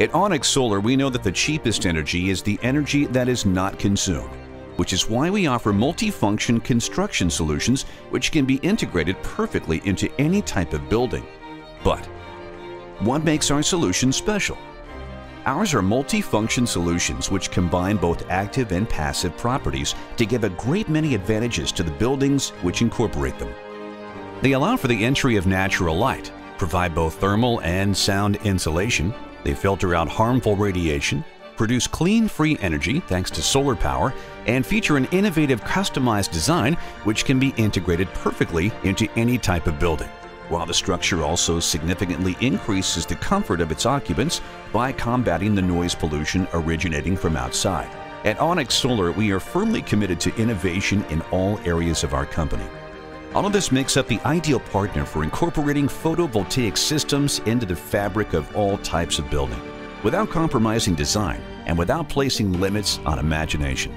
At Onyx Solar, we know that the cheapest energy is the energy that is not consumed, which is why we offer multifunction construction solutions which can be integrated perfectly into any type of building. But what makes our solution special? Ours are multifunction solutions which combine both active and passive properties to give a great many advantages to the buildings which incorporate them. They allow for the entry of natural light, provide both thermal and sound insulation, they filter out harmful radiation, produce clean, free energy thanks to solar power, and feature an innovative customized design which can be integrated perfectly into any type of building while the structure also significantly increases the comfort of its occupants by combating the noise pollution originating from outside. At Onyx Solar, we are firmly committed to innovation in all areas of our company. All of this makes up the ideal partner for incorporating photovoltaic systems into the fabric of all types of building, without compromising design and without placing limits on imagination.